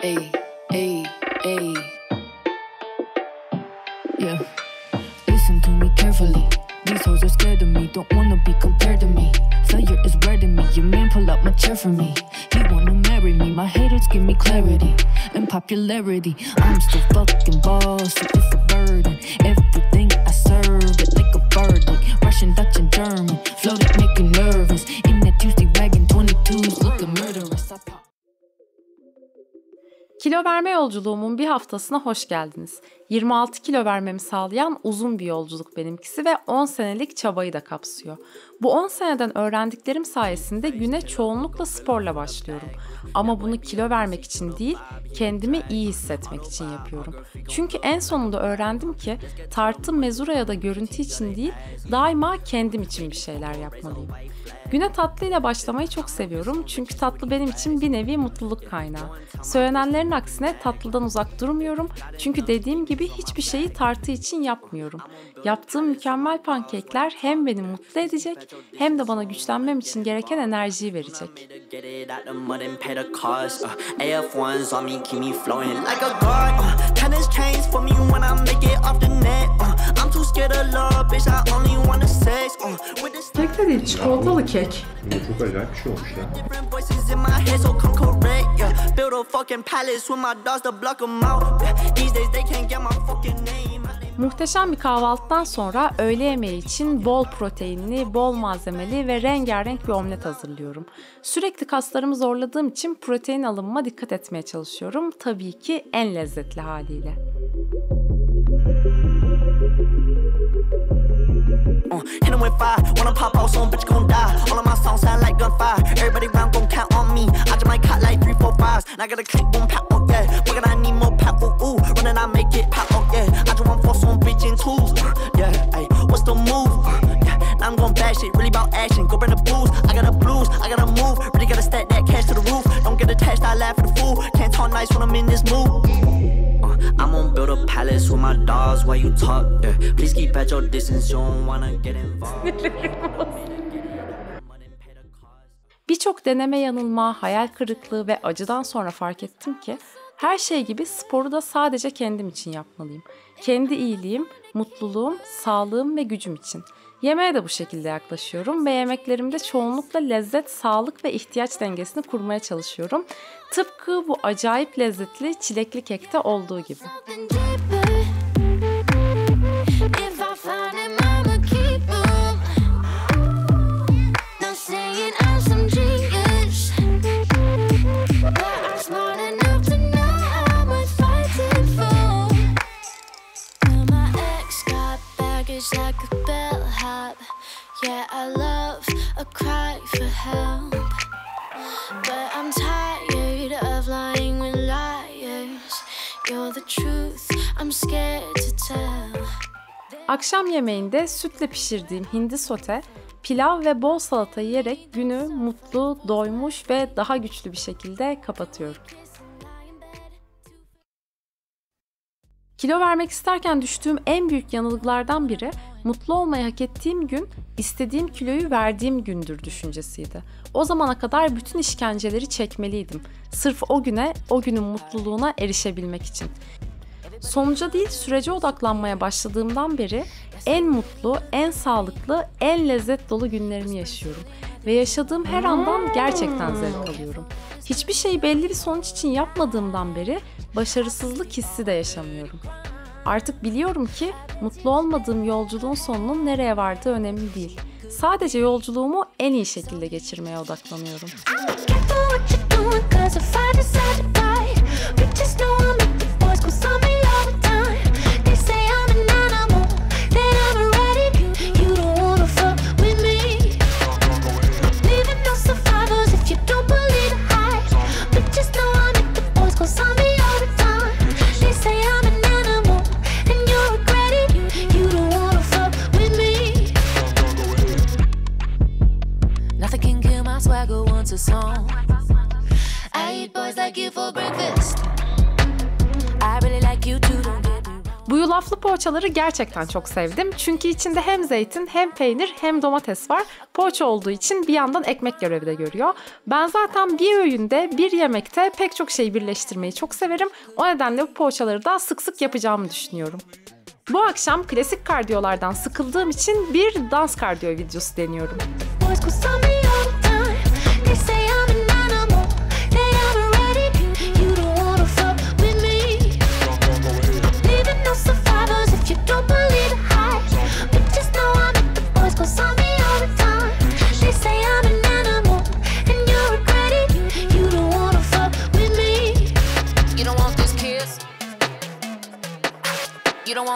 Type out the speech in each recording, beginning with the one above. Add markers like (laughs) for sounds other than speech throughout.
Ayy, ayy, ayy. Yeah. Listen to me carefully. These hoes are scared of me, don't wanna be compared to me. Failure is rare to me. Your man pull up my chair for me. He wanna marry me. My haters give me clarity and popularity. I'm still fucking boss, so it's a burden. Everything I serve it like a bird, like Russian, Dutch, and German. Floated, making nervous. In that Tuesday wagon, 22s looking murderous. Kilo verme yolculuğumun bir haftasına hoş geldiniz. 26 kilo vermemi sağlayan uzun bir yolculuk benimkisi ve 10 senelik çabayı da kapsıyor. Bu 10 seneden öğrendiklerim sayesinde güne çoğunlukla sporla başlıyorum. Ama bunu kilo vermek için değil, kendimi iyi hissetmek için yapıyorum. Çünkü en sonunda öğrendim ki tartı, mezura ya da görüntü için değil, daima kendim için bir şeyler yapmalıyım. Güne tatlıyla başlamayı çok seviyorum çünkü tatlı benim için bir nevi mutluluk kaynağı. Söylenenlerin aksine tatlıdan uzak durmuyorum çünkü dediğim gibi hiçbir şeyi tartı için yapmıyorum. Yaptığım mükemmel pankekler hem beni mutlu edecek hem de bana güçlenmem için gereken enerjiyi verecek. Get it out the mud and pay the cost. AF1s on me, keep me flowing like a god. Tennis chains for me when I make it off the net. I'm too scared of love, bitch. I only want the sex. With the Kek de değil, çikolatalı kek. Bu çok acayip bir şey olmuş ya. Muhteşem bir kahvaltıdan sonra öğle yemeği için bol proteinli, bol malzemeli ve rengarenk bir omlet hazırlıyorum. Sürekli kaslarımı zorladığım için protein alımıma dikkat etmeye çalışıyorum. Tabii ki en lezzetli haliyle. Uh, hit 'em with fire. Wanna pop out, some bitch gon' die. All of my songs sound like gunfire. Everybody round gon' count on me. I just might cut like three, four, fives. And I got a click, one pop, oh yeah. Fucking I need more pop, ooh, ooh. Running, I make it pop, oh yeah. I just want for some bitch in tools. Uh, yeah, hey, what's the move? Uh, yeah, now I'm gon' bash it, really about action. Go bring the booze. I got the blues, I gotta move. Really gotta stack that cash to the roof. Don't get attached, I laugh at the fool. Can't talk nice when I'm in this mood. A palace with my dogs while you talk. Yeah. Please keep at your distance, you don't wanna get involved. (laughs) Birçok deneme yanılma, hayal kırıklığı ve acıdan sonra fark ettim ki her şey gibi sporu da sadece kendim için yapmalıyım. Kendi iyiliğim, mutluluğum, sağlığım ve gücüm için. Yemeğe de bu şekilde yaklaşıyorum ve yemeklerimde çoğunlukla lezzet, sağlık ve ihtiyaç dengesini kurmaya çalışıyorum. Tıpkı bu acayip lezzetli çilekli kekte olduğu gibi. Akşam yemeğinde sütle pişirdiğim hindi sote, pilav ve bol salata yiyerek günü mutlu, doymuş ve daha güçlü bir şekilde kapatıyorum. Kilo vermek isterken düştüğüm en büyük yanılgılardan biri mutlu olmayı hak ettiğim gün istediğim kiloyu verdiğim gündür düşüncesiydi. O zamana kadar bütün işkenceleri çekmeliydim. Sırf o güne, o günün mutluluğuna erişebilmek için. Sonuca değil sürece odaklanmaya başladığımdan beri en mutlu, en sağlıklı, en lezzet dolu günlerimi yaşıyorum. Ve yaşadığım her andan gerçekten zevk alıyorum. Hiçbir şeyi belli bir sonuç için yapmadığımdan beri başarısızlık hissi de yaşamıyorum. Artık biliyorum ki mutlu olmadığım yolculuğun sonunun nereye vardığı önemli değil. Sadece yolculuğumu en iyi şekilde geçirmeye odaklanıyorum. Poğaçaları gerçekten çok sevdim. Çünkü içinde hem zeytin hem peynir hem domates var. Poğaça olduğu için bir yandan ekmek görevi de görüyor. Ben zaten bir öğünde bir yemekte pek çok şeyi birleştirmeyi çok severim. O nedenle bu poğaçaları da sık sık yapacağımı düşünüyorum. Bu akşam klasik kardiyolardan sıkıldığım için bir dans kardiyo videosu deniyorum. Boys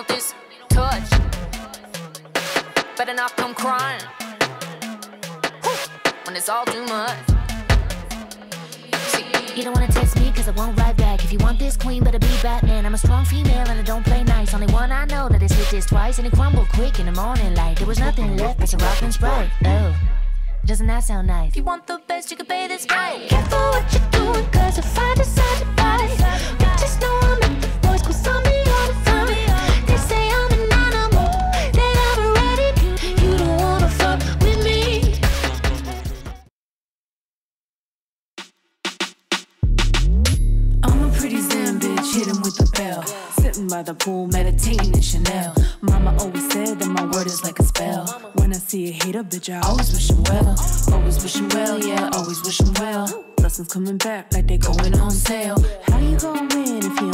You want this touch. Better not come crying. When it's all too much. You don't wanna text me cause I won't write back. If you want this queen, better be Batman. I'm a strong female and I don't play nice. Only one I know that has hit this twice and it crumbled quick in the morning light. There was nothing left but some rock and sprite. Oh, doesn't that sound nice? if you want the best, you can pay this price. Careful what you're doing, I always wish him well. Always wish him well, yeah, always wish him well. Blessings coming back like they going on sale. How you gonna win if you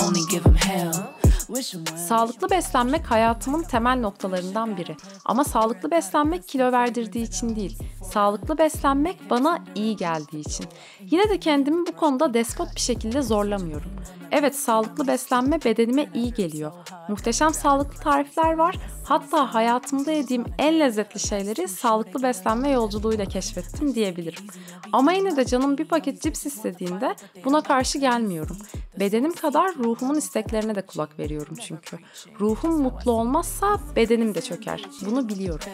Sağlıklı beslenmek hayatımın temel noktalarından biri. Ama sağlıklı beslenmek kilo verdirdiği için değil. Sağlıklı beslenmek bana iyi geldiği için. Yine de kendimi bu konuda despot bir şekilde zorlamıyorum. Evet sağlıklı beslenme bedenime iyi geliyor. Muhteşem sağlıklı tarifler var. Hatta hayatımda yediğim en lezzetli şeyleri sağlıklı beslenme yolculuğuyla keşfettim diyebilirim. Ama yine de canım bir paket cips istediğinde buna karşı gelmiyorum. Bedenim kadar ruhumun isteklerine de kulak veriyorum çünkü. Ruhum mutlu olmazsa bedenim de çöker. Bunu biliyorum.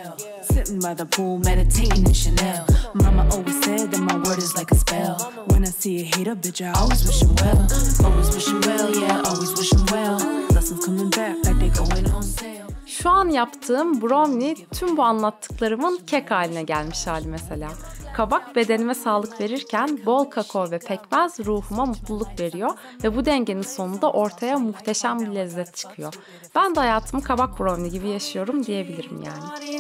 Şu an yaptığım brownie tüm bu anlattıklarımın kek haline gelmiş hali mesela. Kabak bedenime sağlık verirken bol kakao ve pekmez ruhuma mutluluk veriyor ve bu dengenin sonunda ortaya muhteşem bir lezzet çıkıyor. Ben de hayatımı kabak brownie gibi yaşıyorum diyebilirim yani.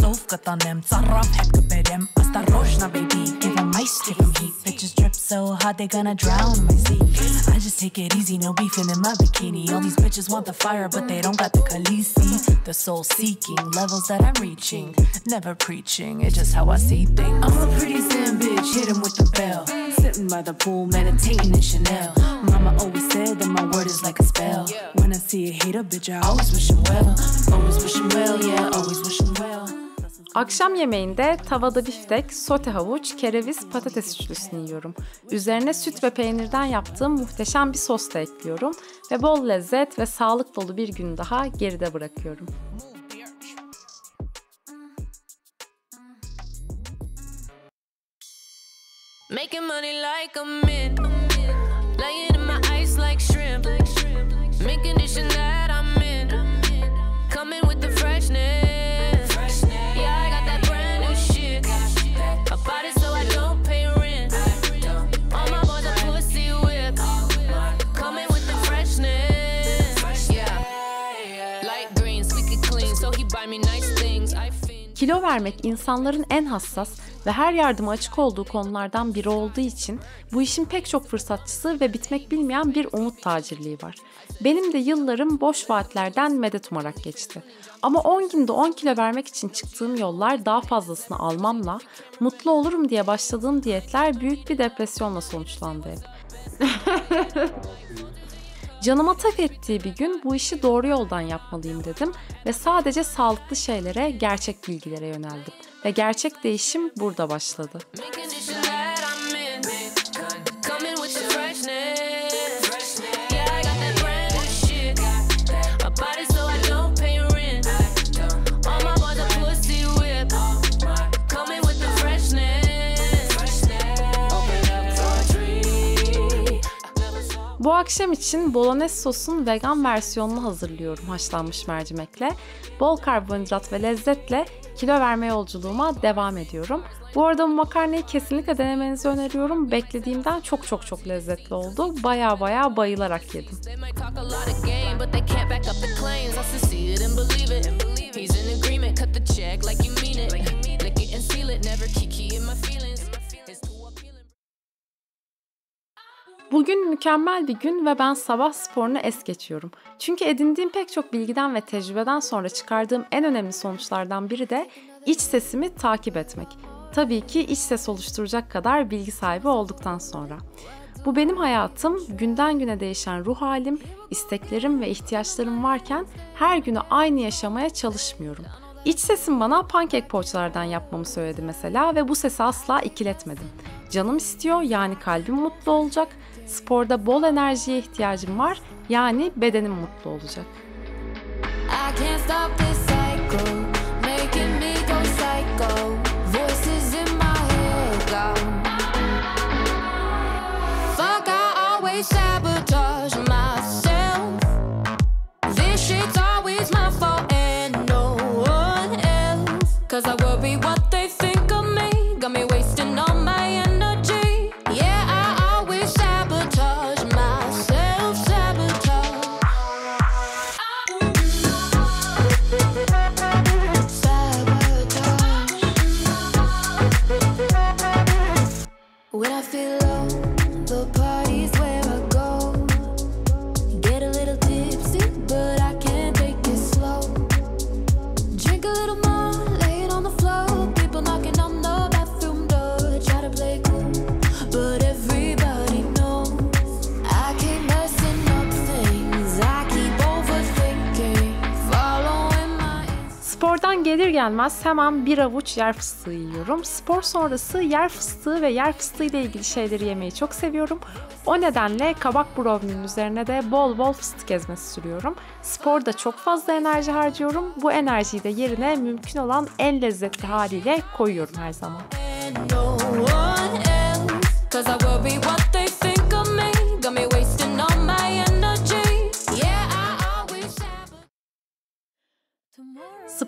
Sofkat annem, sarraf hep köperim Hasta roşna baby, give 'em ice, give 'em heat. Bitches drip so hard they gonna drown in my seat I just take it easy, no beefing in my bikini. All these bitches want the fire, but they don't got the khaleesi. The soul seeking, levels that I'm reaching Never preaching, it's just how I see things. I'm a pretty zen bitch, hit 'em with the bell. Sitting by the pool, meditating in Chanel. Mama always said that my word is like a spell. When I see a hater, bitch, I always wish him well. Always wish him well, yeah, always wish him well Akşam yemeğinde tavada biftek, sote havuç, kereviz, patates üçlüsünü yiyorum. Üzerine süt ve peynirden yaptığım muhteşem bir sos da ekliyorum ve bol lezzet ve sağlık dolu bir gün daha geride bırakıyorum. Making money like I'm in. Laying in my ice like shrimp. Mint condition that Kilo vermek insanların en hassas ve her yardıma açık olduğu konulardan biri olduğu için bu işin pek çok fırsatçısı ve bitmek bilmeyen bir umut tacirliği var. Benim de yıllarım boş vaatlerden medet umarak geçti. Ama 10 günde 10 kilo vermek için çıktığım yollar daha fazlasını almamla, mutlu olurum diye başladığım diyetler büyük bir depresyonla sonuçlandı hep. (laughs) Canıma tak ettiği bir gün bu işi doğru yoldan yapmalıyım dedim ve sadece sağlıklı şeylere, gerçek bilgilere yöneldim. Ve gerçek değişim burada başladı. Mint akşam için bolognese sosun vegan versiyonunu hazırlıyorum haşlanmış mercimekle. Bol karbonhidrat ve lezzetle kilo verme yolculuğuma devam ediyorum. Bu arada bu makarnayı kesinlikle denemenizi öneriyorum. Beklediğimden çok çok çok lezzetli oldu. Baya baya bayılarak yedim. He's in agreement, cut the check like you mean it. Lick it and seal it, never kiki in my feelings. Bugün mükemmel bir gün ve ben sabah sporunu es geçiyorum. Çünkü edindiğim pek çok bilgiden ve tecrübeden sonra çıkardığım en önemli sonuçlardan biri de iç sesimi takip etmek. Tabii ki iç ses oluşturacak kadar bilgi sahibi olduktan sonra. Bu benim hayatım, günden güne değişen ruh halim, isteklerim ve ihtiyaçlarım varken her günü aynı yaşamaya çalışmıyorum. İç sesim bana pankek poğaçalardan yapmamı söyledi mesela ve bu sesi asla ikiletmedim. Canım istiyor yani kalbim mutlu olacak, sporda bol enerjiye ihtiyacım var yani bedenim mutlu olacak. I can't stop this cycle, When I feel low, gelmez hemen bir avuç yer fıstığı yiyorum. Spor sonrası yer fıstığı ve yer fıstığı ile ilgili şeyleri yemeyi çok seviyorum. O nedenle kabak brownie'nin üzerine de bol bol fıstık ezmesi sürüyorum. Sporda çok fazla enerji harcıyorum. Bu enerjiyi de yerine mümkün olan en lezzetli haliyle koyuyorum her zaman. no. Cause I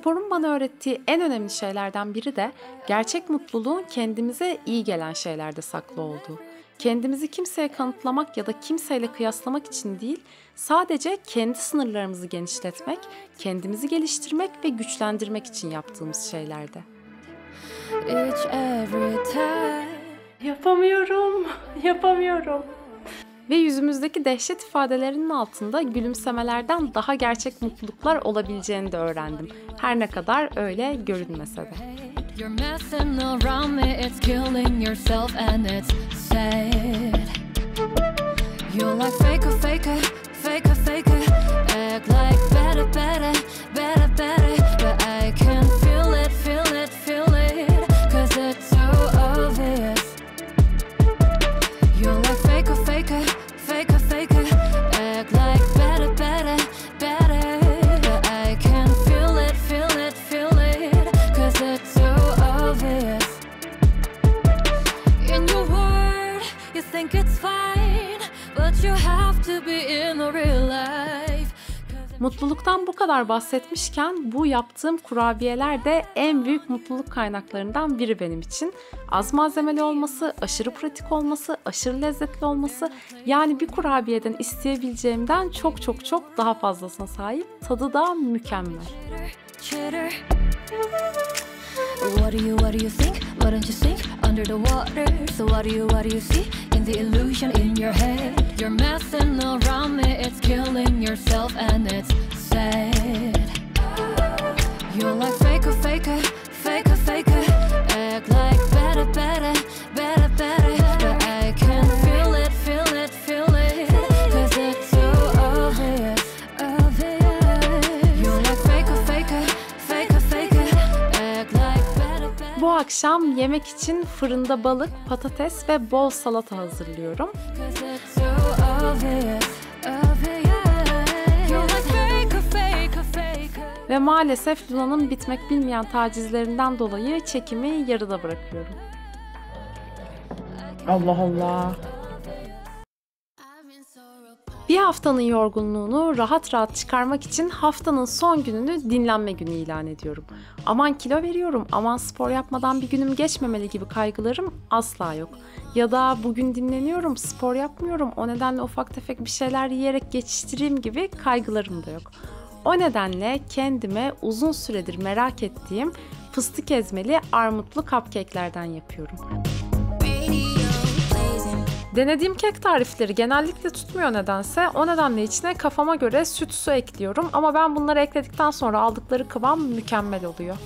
Sporun bana öğrettiği en önemli şeylerden biri de gerçek mutluluğun kendimize iyi gelen şeylerde saklı olduğu. Kendimizi kimseye kanıtlamak ya da kimseyle kıyaslamak için değil, sadece kendi sınırlarımızı genişletmek, kendimizi geliştirmek ve güçlendirmek için yaptığımız şeylerde. Each every time. Yapamıyorum, yapamıyorum. Ve yüzümüzdeki dehşet ifadelerinin altında gülümsemelerden daha gerçek mutluluklar olabileceğini de öğrendim. Her ne kadar öyle görünmese de. You're kadar bahsetmişken bu yaptığım kurabiyeler de en büyük mutluluk kaynaklarından biri benim için. Az malzemeli olması, aşırı pratik olması, aşırı lezzetli olması yani bir kurabiyeden isteyebileceğimden çok çok çok daha fazlasına sahip. Tadı da mükemmel. What do you, what do you think? Why don't you sink under the water? So what do you, what do you see in the illusion in your head? You're messing around me, it's killing yourself and it's sad. You're like faker, faker, faker, faker. Akşam yemek için fırında balık, patates ve bol salata hazırlıyorum. Ve maalesef Luna'nın bitmek bilmeyen tacizlerinden dolayı çekimi yarıda bırakıyorum. Allah Allah. Bir haftanın yorgunluğunu rahat rahat çıkarmak için haftanın son gününü dinlenme günü ilan ediyorum. Aman kilo veriyorum, aman spor yapmadan bir günüm geçmemeli gibi kaygılarım asla yok. Ya da bugün dinleniyorum, spor yapmıyorum, o nedenle ufak tefek bir şeyler yiyerek geçiştireyim gibi kaygılarım da yok. O nedenle kendime uzun süredir merak ettiğim fıstık ezmeli armutlu cupcake'lerden yapıyorum. Denediğim kek tarifleri genellikle tutmuyor nedense. O nedenle içine kafama göre süt su ekliyorum ama ben bunları ekledikten sonra aldıkları kıvam mükemmel oluyor.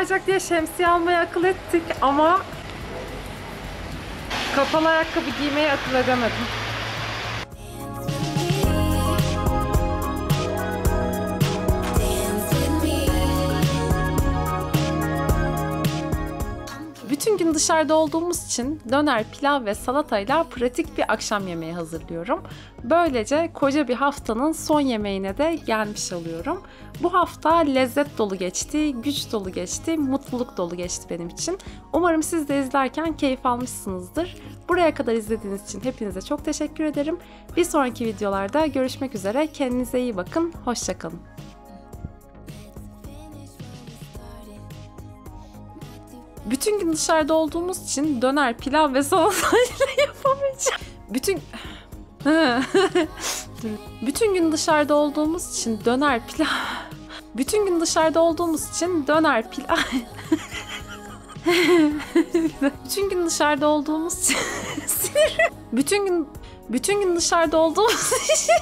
Yağacak diye şemsiye almayı akıl ettik ama kapalı ayakkabı giymeyi akıl edemedim. Bütün gün dışarıda olduğumuz için döner, pilav ve salatayla pratik bir akşam yemeği hazırlıyorum. Böylece koca bir haftanın son yemeğine de gelmiş oluyorum. Bu hafta lezzet dolu geçti, güç dolu geçti, mutluluk dolu geçti benim için. Umarım siz de izlerken keyif almışsınızdır. Buraya kadar izlediğiniz için hepinize çok teşekkür ederim. Bir sonraki videolarda görüşmek üzere. Kendinize iyi bakın. Hoşçakalın. Bütün gün dışarıda olduğumuz için döner, pilav ve salatayla (laughs) yapamayacağım. Bütün (laughs) Bütün gün dışarıda olduğumuz için döner, pilav Bütün gün dışarıda olduğumuz için döner, pilav (laughs) Bütün gün dışarıda olduğumuz için. Bütün gün bütün gün dışarıda olduğumuz için